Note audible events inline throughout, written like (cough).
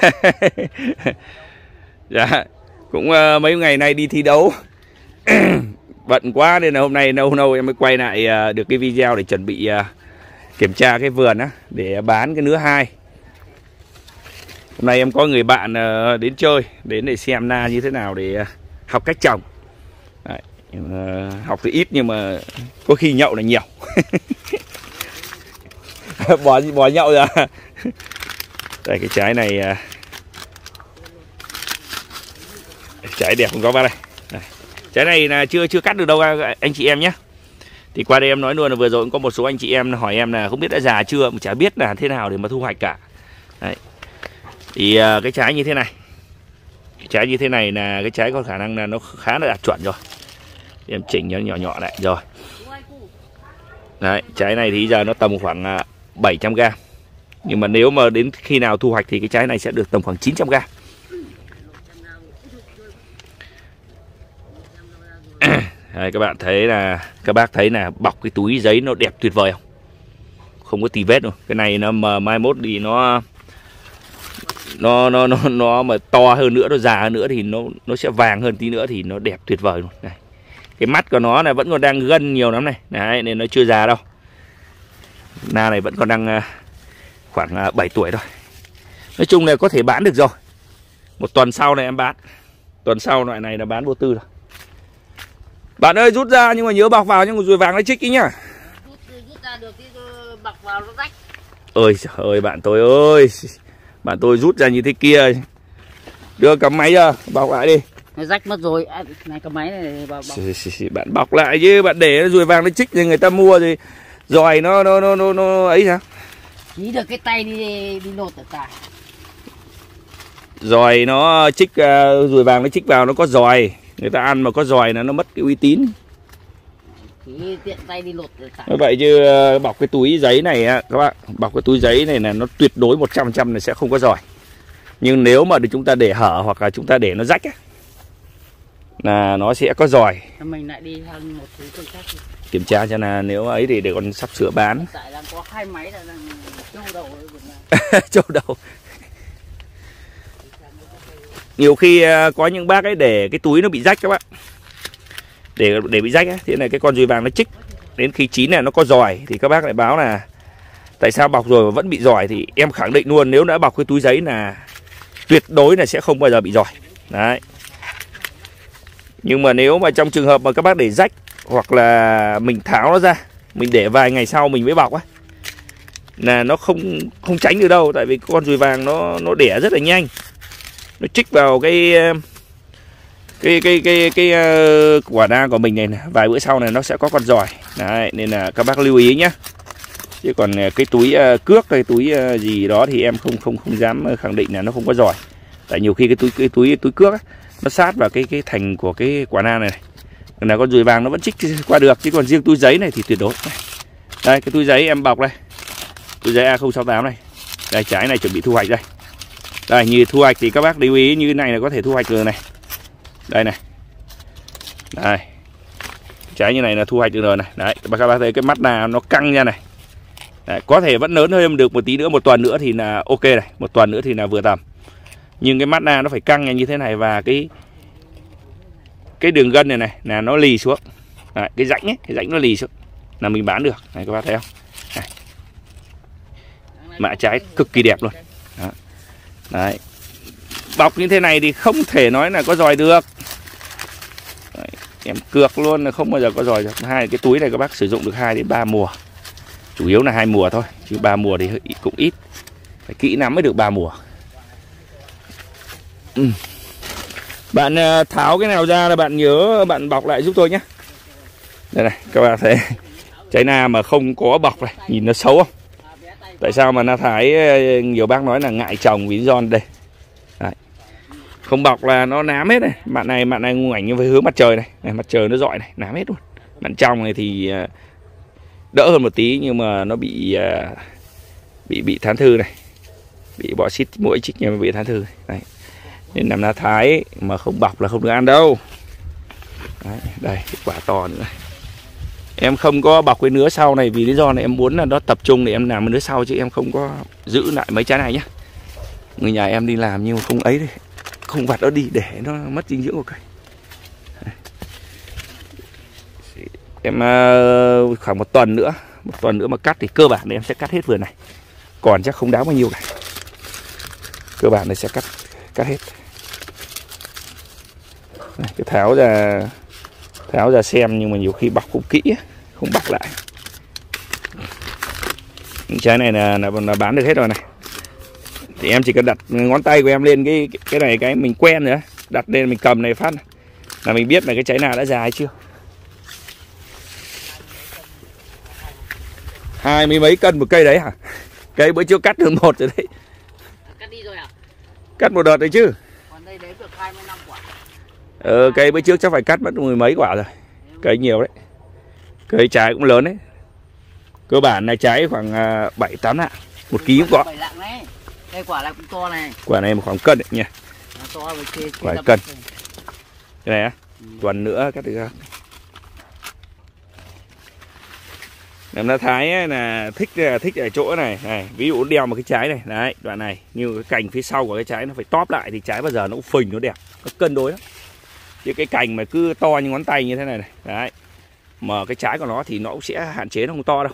(laughs) dạ cũng uh, mấy ngày nay đi thi đấu. (coughs) Bận quá nên là hôm nay lâu lâu em mới quay lại uh, được cái video để chuẩn bị uh, kiểm tra cái vườn á để bán cái nứa hai. Hôm nay em có người bạn uh, đến chơi đến để xem na như thế nào để uh, học cách trồng. Đấy, uh, học thì ít nhưng mà có khi nhậu là nhiều. (laughs) Bỏ bỏ nhậu ra. (laughs) Đây cái trái này uh, trái đẹp không có bác đây. Trái này là chưa chưa cắt được đâu anh chị em nhé. Thì qua đây em nói luôn là vừa rồi cũng có một số anh chị em hỏi em là không biết đã già chưa mà chả biết là thế nào để mà thu hoạch cả. Đấy. thì uh, cái trái như thế này. Cái trái như thế này là cái trái có khả năng là nó khá là đạt chuẩn rồi. Thì em chỉnh cho nhỏ nhỏ lại rồi. Đấy, trái này thì giờ nó tầm khoảng à, 700 g nhưng mà nếu mà đến khi nào thu hoạch thì cái trái này sẽ được tầm khoảng 900 gram. Đây, các bạn thấy là các bác thấy là bọc cái túi giấy nó đẹp tuyệt vời không? Không có tì vết đâu. Cái này nó mà mai mốt thì nó nó nó nó nó mà to hơn nữa nó già hơn nữa thì nó nó sẽ vàng hơn tí nữa thì nó đẹp tuyệt vời luôn. Này cái mắt của nó này vẫn còn đang gân nhiều lắm này. Đấy nên nó chưa già đâu. Na này vẫn còn đang à, khoảng à, 7 tuổi thôi. Nói chung là có thể bán được rồi. Một tuần sau này em bán. Tuần sau loại này là bán vô tư rồi bạn ơi rút ra nhưng mà nhớ bọc vào nhưng mà ruồi vàng nó chích ý nhá. Rút, rút ra được cái bọc vào nó rách. Ơi trời ơi bạn tôi ơi. Bạn tôi rút ra như thế kia. Đưa cầm máy ra, bọc lại đi. Nó rách mất rồi. À, này cầm máy này bọc. Bạn bọc lại chứ, bạn để ruồi vàng nó chích thì người ta mua thì rồi nó nó nó nó, nó ấy sao? Chỉ được cái tay đi đi lột ở tài. Rồi nó chích uh, ruồi vàng nó chích vào nó có giòi người ta ăn mà có giòi là nó mất cái uy tín. Chỉ tiện tay đi lột như vậy chứ ờ, bọc cái túi giấy này các bạn bọc cái túi giấy này là nó tuyệt đối 100% là sẽ không có giỏi nhưng nếu mà chúng ta để hở hoặc là chúng ta để nó rách á là nó sẽ có giỏi mình lại đi hơn một thứ khác kiểm tra cho là nếu ấy thì để còn sắp sửa bán. Tại đang có hai máy là châu đầu (laughs) châu đầu nhiều khi à, có những bác ấy để cái túi nó bị rách các bạn để để bị rách ấy, thế này cái con ruồi vàng nó chích. Đến khi chín này nó có giỏi thì các bác lại báo là tại sao bọc rồi mà vẫn bị giỏi? Thì em khẳng định luôn nếu đã bọc cái túi giấy là tuyệt đối là sẽ không bao giờ bị giỏi. Đấy. Nhưng mà nếu mà trong trường hợp mà các bác để rách hoặc là mình tháo nó ra mình để vài ngày sau mình mới bọc á là nó không không tránh được đâu. Tại vì con ruồi vàng nó nó đẻ rất là nhanh nó trích vào cái cái cái cái cái, uh, quả na của mình này, này vài bữa sau này nó sẽ có con giỏi. Đấy nên là các bác lưu ý nhé chứ còn ờ, cái túi uh, cước cái túi uh, gì đó thì em không không không dám khẳng định là nó không có giỏi. Tại nhiều khi cái túi cái túi túi cước ấy, nó sát vào cái cái thành của cái quả na này, này. là con ruồi vàng nó vẫn trích qua được chứ còn riêng túi giấy này thì tuyệt đối. Đây cái túi giấy em bọc đây. Túi giấy A068 này. Đây trái này chuẩn bị thu hoạch đây đây như thu hoạch thì các bác lưu ý như thế này là có thể thu hoạch được này. Đây này. Đây. Trái như này là thu hoạch được rồi này. Đấy các bác thấy cái mắt nào nó căng ra này. Đấy, có thể vẫn lớn hơn được một tí nữa một tuần nữa thì là ok này. Một tuần nữa thì là vừa tầm. Nhưng cái mắt na nó phải căng như thế này và cái cái đường gân này này là nó lì xuống. Đấy, cái rãnh ấy cái rãnh nó lì xuống là mình bán được. Này các bác thấy không? Này. mạ trái cực kỳ đẹp luôn. Đó. Đấy. Bọc như thế này thì không thể nói là có giòi được. Đấy. Em cược luôn là không bao giờ có giòi được. Hai cái túi này các bác sử dụng được 2 đến 3 mùa. Chủ yếu là hai mùa thôi, chứ ba mùa thì cũng ít. Phải kỹ lắm mới được ba mùa. Ừ. Bạn à, tháo cái nào ra là bạn nhớ bạn bọc lại giúp tôi nhé. Đây này, các bạn thấy trái na mà không có bọc này, nhìn nó xấu không? Tại sao mà na thái ờ, nhiều bác nói là ngại trồng vì do đây? Đấy. không bọc là nó nám hết này. Bạn này bạn này ngu ảnh như với hướng mặt trời này. này mặt trời nó dọi này nám hết luôn. Bạn trong này thì ờ, đỡ hơn một tí nhưng mà nó bị ờ, bị bị thán thư này. Bị bọ xít mũi chích nhưng mà bị thán thư này. Nên làm na thái mà không bọc là không được ăn đâu. Đấy, đây quả to nữa. này em không có bọc cái nứa sau này vì lý do này em muốn là nó tập trung để em làm cái nứa sau chứ em không có giữ lại mấy trái này nhá. Người nhà em đi làm nhưng mà không ấy đấy không vặt nó đi để nó mất dinh dưỡng của cây. Em ờ, khoảng một tuần nữa một tuần nữa mà cắt thì cơ bản thì em sẽ cắt hết vườn này. Còn chắc không đáng bao nhiêu cả. Cơ bản là sẽ cắt cắt hết. Này, cái tháo ra tháo ra xem nhưng mà nhiều khi bọc cũng kỹ không bọc lại. Những trái này là, là, là bán được hết rồi này. Thì em chỉ cần đặt ngón tay của em lên cái cái này cái mình quen nữa đặt lên mình cầm này phát là mình biết là cái trái nào đã già hay chưa? Hai mươi mấy cân một cây đấy hả? Cây bữa trước cắt được một rồi đấy. Cắt đi rồi à? Cắt một đợt đấy chứ. Còn đây đấy được 25 quả. Ờ cây bữa trước chắc phải cắt mất mười mấy quả rồi. Cây nhiều đấy cây trái cũng lớn đấy. Cơ bản là trái khoảng à, bảy tám lạng một ký cũng có. Đây quả này cũng to này. Quả này một khoảng cân đấy nhỉ. To Quả cân. cái này á tuần nữa cắt được không Làm ra thái ấy là thích là thích ở chỗ này. Này ví dụ đeo một cái trái này. Đấy đoạn này. Như cái cành phía sau của cái trái nó phải tóp lại thì trái bao giờ nó cũng phình nó đẹp. Nó cân đối lắm. Chứ cái cành mà cứ to như ngón tay như thế này này. Đấy mà cái trái của nó thì nó cũng sẽ hạn chế nó không to đâu.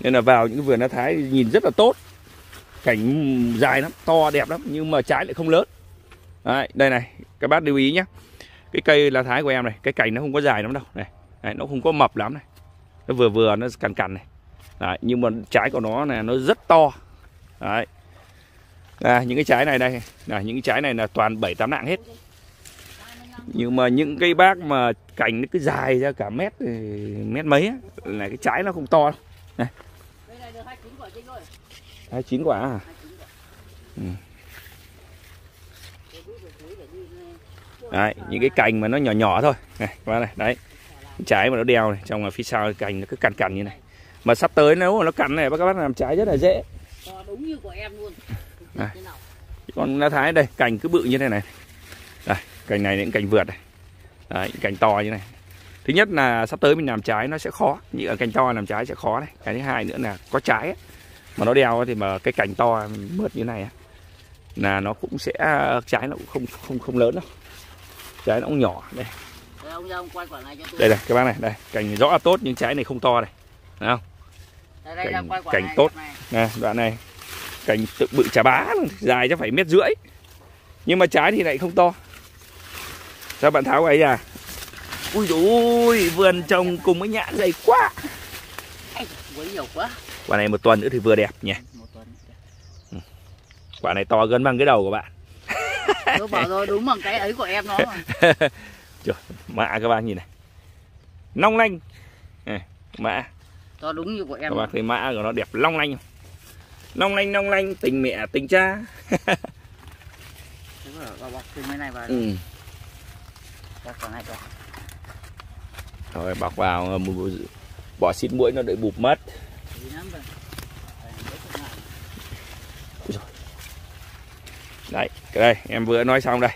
Nên là vào những cái vườn lá thái nhìn rất là tốt. Cảnh dài lắm to đẹp lắm nhưng mà trái lại không lớn. Đấy, đây này các bác lưu ý nhé cái cây lá thái của em này cái cành nó không có dài lắm đâu. Này đấy, nó không có mập lắm này. Nó vừa vừa nó cằn cằn này. Đấy, nhưng mà trái của nó này nó rất to. Đấy. À, những cái trái này đây là những cái trái này là toàn bảy tám nạng hết nhưng mà những cây bác mà cành nó cứ dài ra cả mét ừ, mét mấy là cái trái nó không to đâu. Đây này. Được 29 quả rồi hai chín quả à? 29 quả Ừ. Đấy, những cái cành mà nó nhỏ nhỏ thôi. Này các bác này đấy trái mà nó đeo này, trong là phía sau cành nó cứ cằn cằn như này. Mà sắp tới nếu mà nó cằn này các bác làm trái rất là dễ. Đúng như của em luôn Này. còn lá thái đây, cành cứ bự như thế này. Đây cành này những cành vượt này. Đấy, cành to như này. Thứ nhất là sắp tới mình làm trái nó sẽ khó. Như ở cành to làm trái sẽ khó này. Cái thứ hai nữa là có trái ấy. mà nó đeo thì mà cái cành to mượt như này á, là nó cũng sẽ trái nó cũng không không không lớn đâu. Trái nó cũng nhỏ đây. Đây, này các bác này đây. Cành rõ là tốt nhưng trái này không to này. Thấy không? Cành- cành tốt. nè đoạn này. Cành tự bự chà bá dài chắc phải mét rưỡi. Nhưng mà trái thì lại không to sao bạn tháo ấy à? Ui dồi ôi vườn trồng cùng với nhãn dày quá. Quấy nhiều quá. Quả này một tuần nữa thì vừa đẹp nhỉ. Một tuần quả này to gần bằng cái đầu của bạn. Tôi bảo rồi đúng bằng cái ấy của em nó mà. (laughs) Mạ các bác nhìn này. Long lanh. Này, mạ to đúng như của em các bác thấy mã của nó đẹp long lanh không? Long lanh long lanh tình mẹ tình cha. (laughs) Thế bảo bảo bọc cái này vào ừ rồi bọc vào ờ, bỏ xịt mũi nó đợi bụp mất. Đấy cái đây em vừa nói xong đây.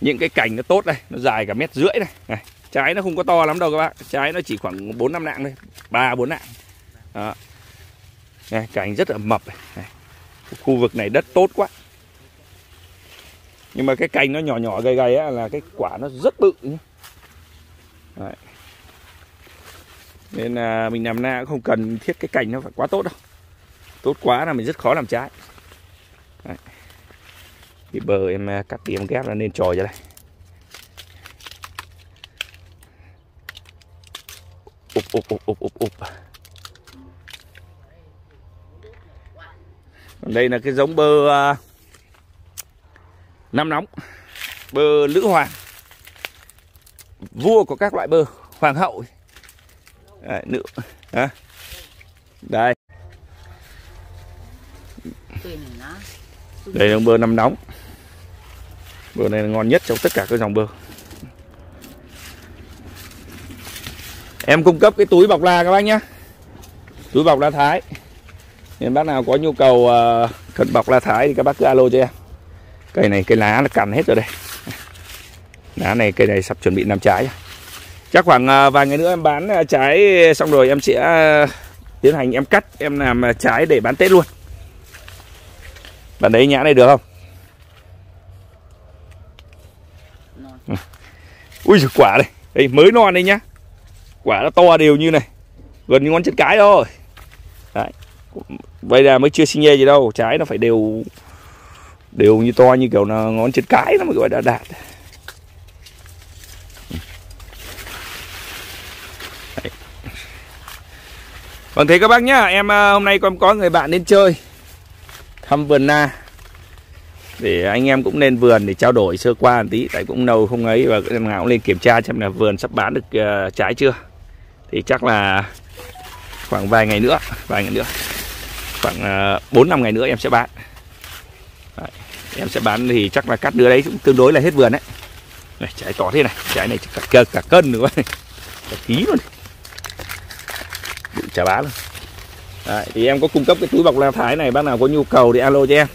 Những cái cành nó tốt đây nó dài cả mét rưỡi này này trái nó không có to lắm đâu các bạn, trái nó chỉ khoảng bốn năm nạng thôi ba bốn nạng. Đó. Này, cành rất là mập. Này. này. khu vực này đất tốt quá nhưng mà cái cành nó nhỏ nhỏ gầy gầy á, là cái quả nó rất bự. Đấy. nên là mình làm na cũng không cần thiết cái cành nó phải quá tốt đâu. Tốt quá là mình rất khó làm trái. Thì bờ em à, cắt điểm ghép là nên trồi ra đây. Ụp ụp ụp ụp ụp ụp Còn đây là cái giống bơ uh, năm nóng. Bơ lữ hoàng. Vua của các loại bơ hoàng hậu. Đấy, nữ à. đây. Đây là bơ năm nóng. Bơ này là ngon nhất trong tất cả các dòng bơ. Em cung cấp cái túi bọc la các bác nhé. Túi bọc la thái. Nên bác nào có nhu cầu ờ, cần bọc la thái thì các bác cứ alo cho em cây này cây lá nó cằn hết rồi đây. Lá này cây này sắp chuẩn bị làm trái chắc khoảng à, vài ngày nữa em bán à, trái xong rồi em sẽ à, tiến hành em cắt em làm trái để bán tết luôn. Bạn đấy nhãn này được không? Non. ui giời, quả đây. Đây mới non đây nhá. Quả nó to đều như này. Gần như ngón chân cái thôi. Đấy. Bây giờ mới chưa sinh nhê gì đâu. Trái nó phải đều đều như to như kiểu là ngón chân cái nó mới gọi là đạt Đấy. Vâng thế các bác nhá Em à, hôm nay con có người bạn đến chơi Thăm vườn na Để anh em cũng lên vườn để trao đổi sơ qua một tí Tại cũng lâu không ấy Và em nào cũng lên kiểm tra xem là vườn sắp bán được uh, trái chưa Thì chắc là khoảng vài ngày nữa Vài ngày nữa Khoảng à, uh, 4 năm ngày nữa em sẽ bán. Em sẽ bán thì chắc là cắt đứa đấy cũng tương đối là hết vườn đấy. Này, trái to thế này Trái này cả, cả, cả cân nữa. Cả ký luôn. Bụi chả bán luôn. Đấy, thì em có cung cấp cái túi bọc leo thái này bác nào có nhu cầu thì alo cho em.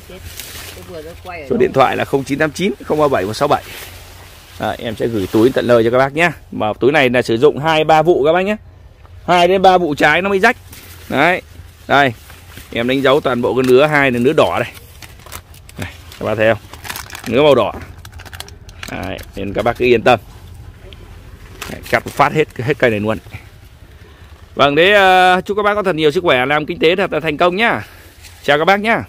Số điện thoại là 0989 037 167 à, em sẽ gửi túi tận lời cho các bác nhé mà túi này là sử dụng hai ba vụ các bác nhé hai đến ba vụ trái nó mới rách. Đấy đây. Em đánh dấu toàn bộ cái nứa hai là nứa đỏ đây các bác thấy không? Ngứa màu đỏ. Đấy, nên các bác cứ yên tâm. Đấy, cắt phát hết hết cây này luôn. Vâng thế uh, chúc các bác có thật nhiều sức khỏe làm kinh tế thật là thành công nhá. Chào các bác nhá.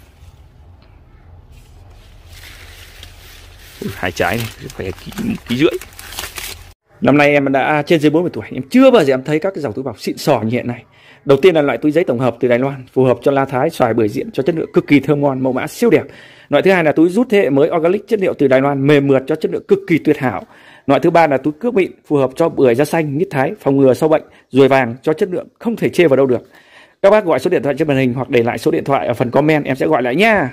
Ui, hai trái này phải ký, ký rưỡi năm nay em đã trên dưới 40 tuổi. Em chưa bao giờ em thấy các cái dòng túi bọc xịn sò như hiện nay. Đầu tiên là loại túi giấy tổng hợp từ Đài Loan, phù hợp cho la thái, xoài, bưởi diện, cho chất lượng cực kỳ thơm ngon, mẫu mã siêu đẹp. Loại thứ hai là túi rút thế hệ mới organic chất liệu từ Đài Loan, mềm mượt cho chất lượng cực kỳ tuyệt hảo. Loại thứ ba là túi cước mịn, phù hợp cho bưởi da xanh mít thái, phòng ngừa sâu bệnh, ruồi vàng, cho chất lượng không thể chê vào đâu được. Các bác gọi số điện thoại trên màn hình hoặc để lại số điện thoại ở phần comment, em sẽ gọi lại nha.